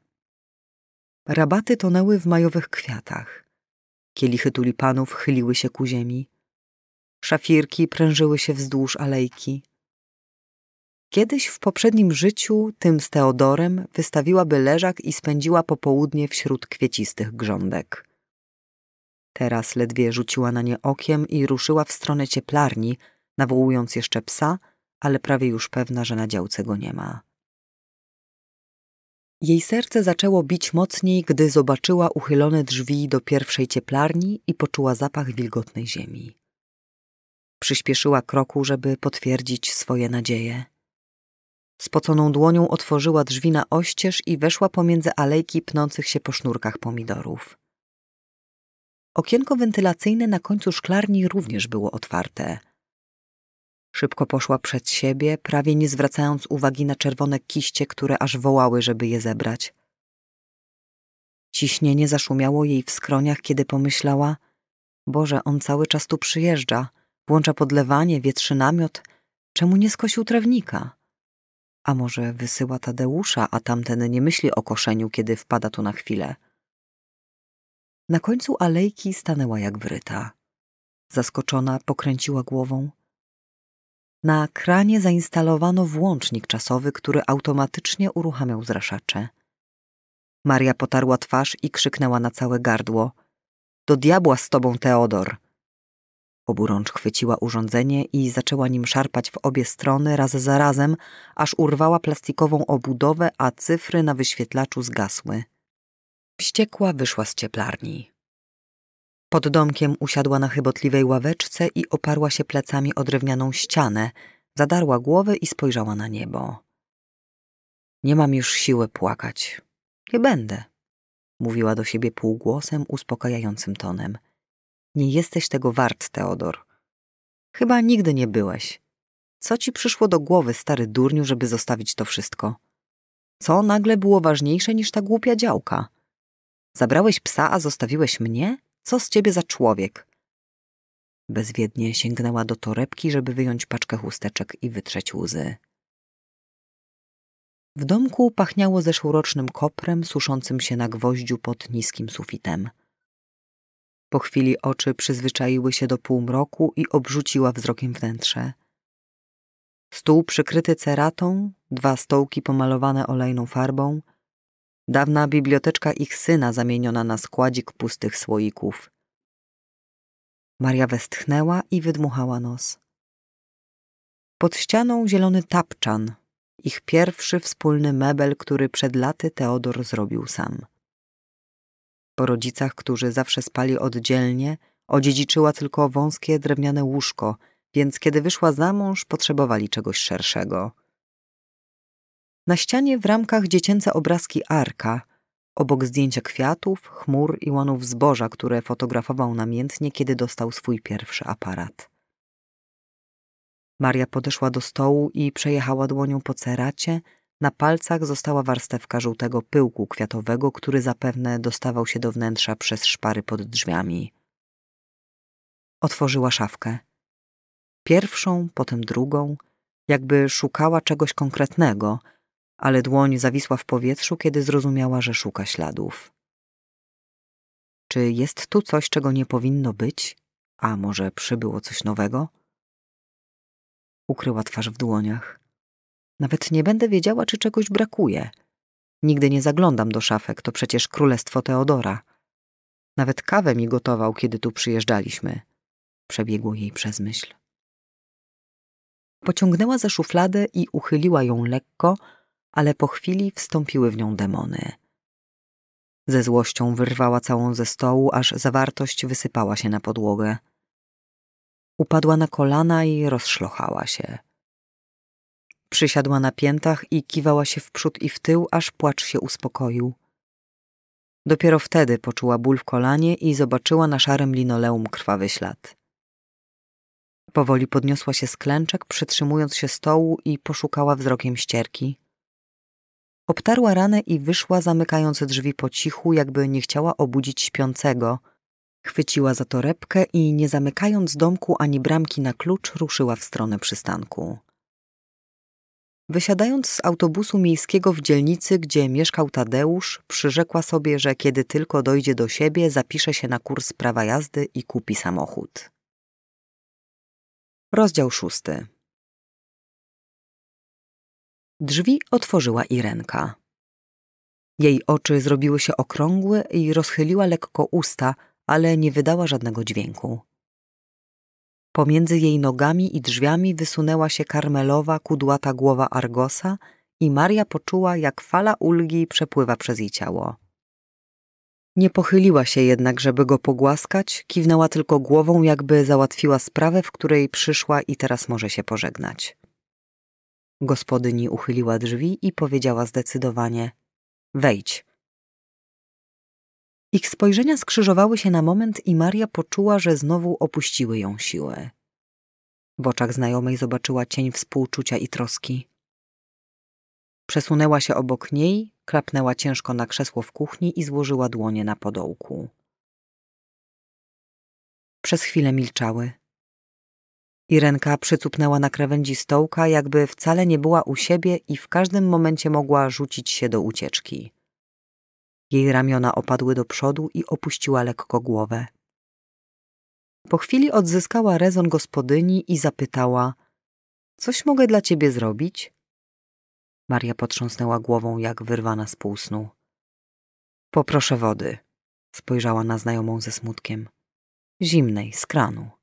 Rabaty tonęły w majowych kwiatach. Kielichy tulipanów chyliły się ku ziemi. Szafirki prężyły się wzdłuż alejki. Kiedyś w poprzednim życiu, tym z Teodorem, wystawiłaby leżak i spędziła popołudnie wśród kwiecistych grządek. Teraz ledwie rzuciła na nie okiem i ruszyła w stronę cieplarni, nawołując jeszcze psa, ale prawie już pewna, że na działce go nie ma. Jej serce zaczęło bić mocniej, gdy zobaczyła uchylone drzwi do pierwszej cieplarni i poczuła zapach wilgotnej ziemi. Przyspieszyła kroku, żeby potwierdzić swoje nadzieje. Spoconą dłonią otworzyła drzwi na oścież i weszła pomiędzy alejki pnących się po sznurkach pomidorów. Okienko wentylacyjne na końcu szklarni również było otwarte. Szybko poszła przed siebie, prawie nie zwracając uwagi na czerwone kiście, które aż wołały, żeby je zebrać. Ciśnienie zaszumiało jej w skroniach, kiedy pomyślała: Boże, on cały czas tu przyjeżdża, włącza podlewanie, wietrzy namiot. Czemu nie skosił trawnika? A może wysyła Tadeusza, a tamten nie myśli o koszeniu, kiedy wpada tu na chwilę? Na końcu alejki stanęła jak wryta. Zaskoczona pokręciła głową. Na kranie zainstalowano włącznik czasowy, który automatycznie uruchamiał zraszacze. Maria potarła twarz i krzyknęła na całe gardło. Do diabła z tobą, Teodor! Oburącz chwyciła urządzenie i zaczęła nim szarpać w obie strony raz za razem, aż urwała plastikową obudowę, a cyfry na wyświetlaczu zgasły. Wściekła wyszła z cieplarni. Pod domkiem usiadła na chybotliwej ławeczce i oparła się plecami o drewnianą ścianę, zadarła głowę i spojrzała na niebo. Nie mam już siły płakać. Nie będę, mówiła do siebie półgłosem uspokajającym tonem. Nie jesteś tego wart, Teodor. Chyba nigdy nie byłeś. Co ci przyszło do głowy, stary durniu, żeby zostawić to wszystko? Co nagle było ważniejsze niż ta głupia działka? Zabrałeś psa, a zostawiłeś mnie? Co z ciebie za człowiek? Bezwiednie sięgnęła do torebki, żeby wyjąć paczkę chusteczek i wytrzeć łzy. W domku pachniało zeszłorocznym koprem suszącym się na gwoździu pod niskim sufitem. Po chwili oczy przyzwyczaiły się do półmroku i obrzuciła wzrokiem wnętrze. Stół przykryty ceratą, dwa stołki pomalowane olejną farbą, dawna biblioteczka ich syna zamieniona na składzik pustych słoików. Maria westchnęła i wydmuchała nos. Pod ścianą zielony tapczan, ich pierwszy wspólny mebel, który przed laty Teodor zrobił sam. Po rodzicach, którzy zawsze spali oddzielnie, odziedziczyła tylko wąskie drewniane łóżko, więc kiedy wyszła za mąż, potrzebowali czegoś szerszego. Na ścianie w ramkach dziecięce obrazki Arka, obok zdjęcia kwiatów, chmur i łanów zboża, które fotografował namiętnie, kiedy dostał swój pierwszy aparat. Maria podeszła do stołu i przejechała dłonią po ceracie, na palcach została warstewka żółtego pyłku kwiatowego, który zapewne dostawał się do wnętrza przez szpary pod drzwiami. Otworzyła szafkę. Pierwszą, potem drugą, jakby szukała czegoś konkretnego, ale dłoń zawisła w powietrzu, kiedy zrozumiała, że szuka śladów. Czy jest tu coś, czego nie powinno być? A może przybyło coś nowego? Ukryła twarz w dłoniach. Nawet nie będę wiedziała, czy czegoś brakuje. Nigdy nie zaglądam do szafek, to przecież królestwo Teodora. Nawet kawę mi gotował, kiedy tu przyjeżdżaliśmy. Przebiegło jej przez myśl. Pociągnęła za szufladę i uchyliła ją lekko, ale po chwili wstąpiły w nią demony. Ze złością wyrwała całą ze stołu, aż zawartość wysypała się na podłogę. Upadła na kolana i rozszlochała się. Przysiadła na piętach i kiwała się w przód i w tył, aż płacz się uspokoił. Dopiero wtedy poczuła ból w kolanie i zobaczyła na szarym linoleum krwawy ślad. Powoli podniosła się z klęczek, przytrzymując się stołu i poszukała wzrokiem ścierki. Obtarła ranę i wyszła, zamykając drzwi po cichu, jakby nie chciała obudzić śpiącego. Chwyciła za torebkę i, nie zamykając domku ani bramki na klucz, ruszyła w stronę przystanku. Wysiadając z autobusu miejskiego w dzielnicy, gdzie mieszkał Tadeusz, przyrzekła sobie, że kiedy tylko dojdzie do siebie, zapisze się na kurs prawa jazdy i kupi samochód. Rozdział szósty. Drzwi otworzyła Irenka. Jej oczy zrobiły się okrągłe i rozchyliła lekko usta, ale nie wydała żadnego dźwięku. Pomiędzy jej nogami i drzwiami wysunęła się karmelowa, kudłata głowa Argosa i Maria poczuła, jak fala ulgi przepływa przez jej ciało. Nie pochyliła się jednak, żeby go pogłaskać, kiwnęła tylko głową, jakby załatwiła sprawę, w której przyszła i teraz może się pożegnać. Gospodyni uchyliła drzwi i powiedziała zdecydowanie: Wejdź. Ich spojrzenia skrzyżowały się na moment i Maria poczuła, że znowu opuściły ją siły. W oczach znajomej zobaczyła cień współczucia i troski. Przesunęła się obok niej, klapnęła ciężko na krzesło w kuchni i złożyła dłonie na podołku. Przez chwilę milczały. Irenka przycupnęła na krawędzi stołka, jakby wcale nie była u siebie i w każdym momencie mogła rzucić się do ucieczki. Jej ramiona opadły do przodu i opuściła lekko głowę. Po chwili odzyskała rezon gospodyni i zapytała: Coś mogę dla ciebie zrobić? Maria potrząsnęła głową, jak wyrwana z półsnu. Poproszę wody, spojrzała na znajomą ze smutkiem. Zimnej, z kranu.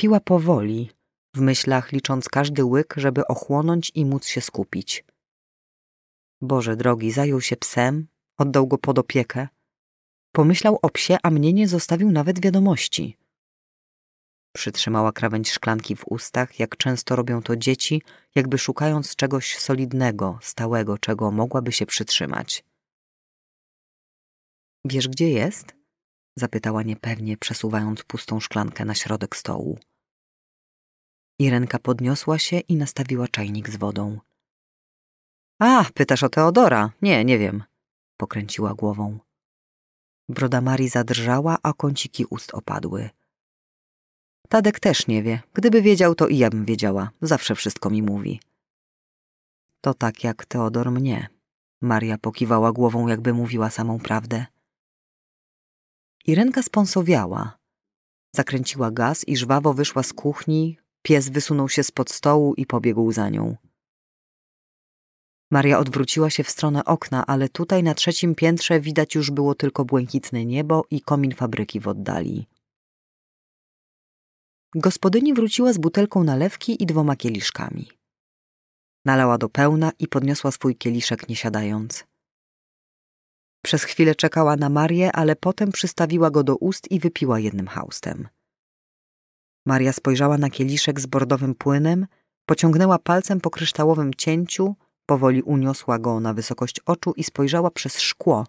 Piła powoli, w myślach licząc każdy łyk, żeby ochłonąć i móc się skupić. Boże drogi, zajął się psem, oddał go pod opiekę. Pomyślał o psie, a mnie nie zostawił nawet wiadomości. Przytrzymała krawędź szklanki w ustach, jak często robią to dzieci, jakby szukając czegoś solidnego, stałego, czego mogłaby się przytrzymać. Wiesz, gdzie jest? Zapytała niepewnie, przesuwając pustą szklankę na środek stołu. Irenka podniosła się i nastawiła czajnik z wodą. A, pytasz o Teodora? Nie, nie wiem. Pokręciła głową. Broda Marii zadrżała, a kąciki ust opadły. Tadek też nie wie. Gdyby wiedział, to i ja bym wiedziała. Zawsze wszystko mi mówi. To tak jak Teodor mnie. Maria pokiwała głową, jakby mówiła samą prawdę. Irenka sponsowiała. Zakręciła gaz i żwawo wyszła z kuchni. Pies wysunął się spod stołu i pobiegł za nią. Maria odwróciła się w stronę okna, ale tutaj na trzecim piętrze widać już było tylko błękitne niebo i komin fabryki w oddali. Gospodyni wróciła z butelką nalewki i dwoma kieliszkami. Nalała do pełna i podniosła swój kieliszek nie siadając. Przez chwilę czekała na Marię, ale potem przystawiła go do ust i wypiła jednym haustem. Maria spojrzała na kieliszek z bordowym płynem, pociągnęła palcem po kryształowym cięciu, powoli uniosła go na wysokość oczu i spojrzała przez szkło.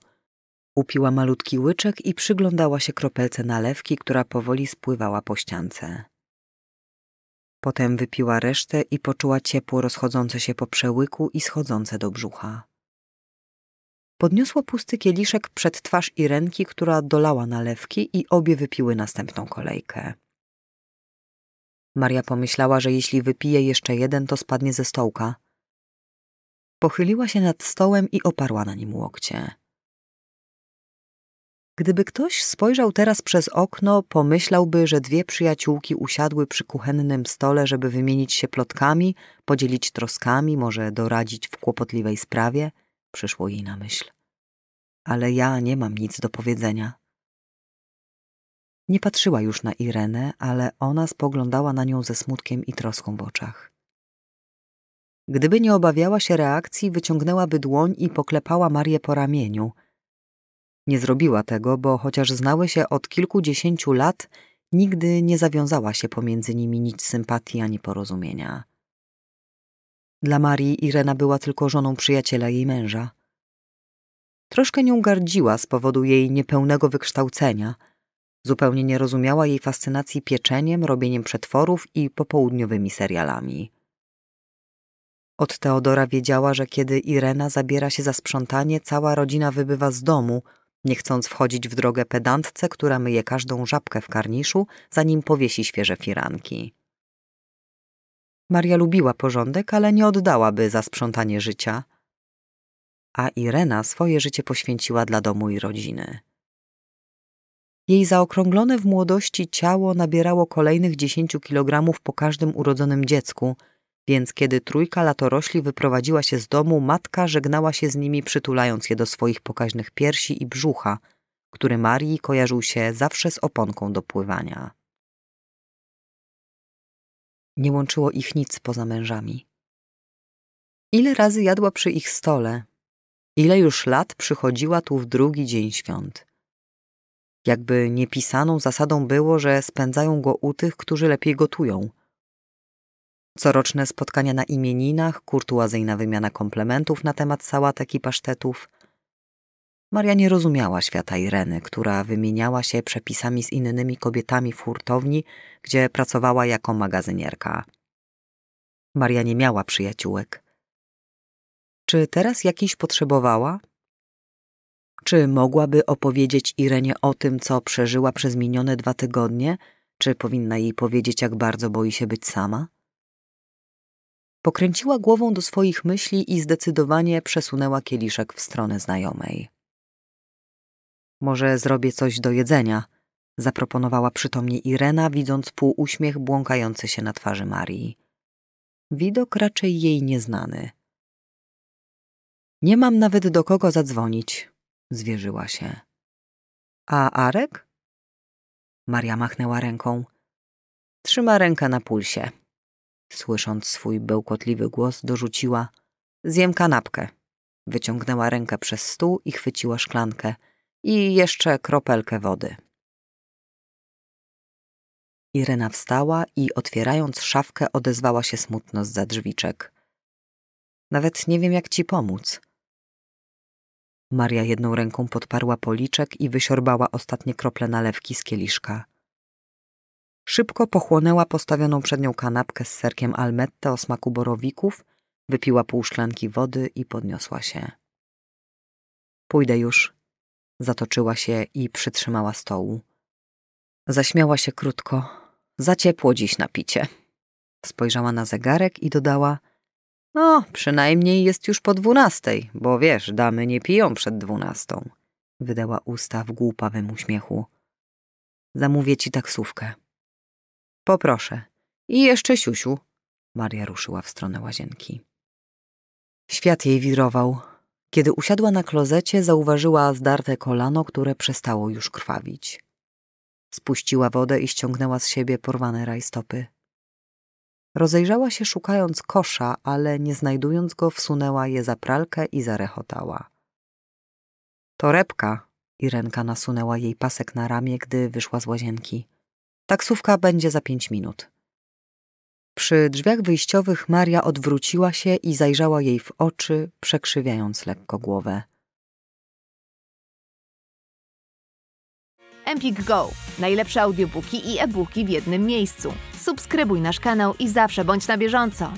Upiła malutki łyczek i przyglądała się kropelce nalewki, która powoli spływała po ściance. Potem wypiła resztę i poczuła ciepło rozchodzące się po przełyku i schodzące do brzucha. Podniosła pusty kieliszek przed twarz Irenki, która dolała nalewki i obie wypiły następną kolejkę. Maria pomyślała, że jeśli wypije jeszcze jeden, to spadnie ze stołka. Pochyliła się nad stołem i oparła na nim łokcie. Gdyby ktoś spojrzał teraz przez okno, pomyślałby, że dwie przyjaciółki usiadły przy kuchennym stole, żeby wymienić się plotkami, podzielić troskami, może doradzić w kłopotliwej sprawie, przyszło jej na myśl. Ale ja nie mam nic do powiedzenia. Nie patrzyła już na Irenę, ale ona spoglądała na nią ze smutkiem i troską w oczach. Gdyby nie obawiała się reakcji, wyciągnęłaby dłoń i poklepała Marię po ramieniu – nie zrobiła tego, bo chociaż znały się od kilkudziesięciu lat, nigdy nie zawiązała się pomiędzy nimi nic sympatii ani porozumienia. Dla Marii Irena była tylko żoną przyjaciela jej męża. Troszkę nią gardziła z powodu jej niepełnego wykształcenia. Zupełnie nie rozumiała jej fascynacji pieczeniem, robieniem przetworów i popołudniowymi serialami. Od Teodora wiedziała, że kiedy Irena zabiera się za sprzątanie, cała rodzina wybywa z domu – nie chcąc wchodzić w drogę pedantce, która myje każdą żabkę w karniszu, zanim powiesi świeże firanki. Maria lubiła porządek, ale nie oddałaby za sprzątanie życia, a Irena swoje życie poświęciła dla domu i rodziny. Jej zaokrąglone w młodości ciało nabierało kolejnych dziesięciu kilogramów po każdym urodzonym dziecku – więc kiedy trójka latorośli wyprowadziła się z domu, matka żegnała się z nimi, przytulając je do swoich pokaźnych piersi i brzucha, który Marii kojarzył się zawsze z oponką do pływania. Nie łączyło ich nic poza mężami. Ile razy jadła przy ich stole, ile już lat przychodziła tu w drugi dzień świąt. Jakby niepisaną zasadą było, że spędzają go u tych, którzy lepiej gotują – Coroczne spotkania na imieninach, kurtuazyjna wymiana komplementów na temat sałatek i pasztetów. Maria nie rozumiała świata Ireny, która wymieniała się przepisami z innymi kobietami w hurtowni, gdzie pracowała jako magazynierka. Maria nie miała przyjaciółek. Czy teraz jakiś potrzebowała? Czy mogłaby opowiedzieć Irenie o tym, co przeżyła przez minione dwa tygodnie? Czy powinna jej powiedzieć, jak bardzo boi się być sama? Pokręciła głową do swoich myśli i zdecydowanie przesunęła kieliszek w stronę znajomej. Może zrobię coś do jedzenia, zaproponowała przytomnie Irena, widząc półuśmiech błąkający się na twarzy Marii. widok raczej jej nieznany. Nie mam nawet do kogo zadzwonić, zwierzyła się. A Arek? Maria machnęła ręką. Trzyma rękę na pulsie. Słysząc swój bełkotliwy głos, dorzuciła: Zjem kanapkę. Wyciągnęła rękę przez stół i chwyciła szklankę i jeszcze kropelkę wody. Irena wstała i otwierając szafkę odezwała się smutno z drzwiczek. Nawet nie wiem, jak ci pomóc. Maria jedną ręką podparła policzek i wysiorbała ostatnie krople nalewki z kieliszka. Szybko pochłonęła postawioną przed nią kanapkę z serkiem almette o smaku borowików, wypiła pół szklanki wody i podniosła się. Pójdę już. Zatoczyła się i przytrzymała stołu. Zaśmiała się krótko. Za ciepło dziś na picie. Spojrzała na zegarek i dodała – no, przynajmniej jest już po dwunastej, bo wiesz, damy nie piją przed dwunastą. Wydała usta w głupawym uśmiechu. Zamówię ci taksówkę. Poproszę. I jeszcze siusiu. Maria ruszyła w stronę łazienki. Świat jej wirował. Kiedy usiadła na klozecie, zauważyła zdarte kolano, które przestało już krwawić. Spuściła wodę i ściągnęła z siebie porwane rajstopy. Rozejrzała się szukając kosza, ale nie znajdując go wsunęła je za pralkę i zarechotała. Torebka! Irenka nasunęła jej pasek na ramię, gdy wyszła z łazienki. Taksówka będzie za pięć minut. Przy drzwiach wyjściowych Maria odwróciła się i zajrzała jej w oczy, przekrzywiając lekko głowę. Empik Go. Najlepsze audiobooki i e-booki w jednym miejscu. Subskrybuj nasz kanał i zawsze bądź na bieżąco.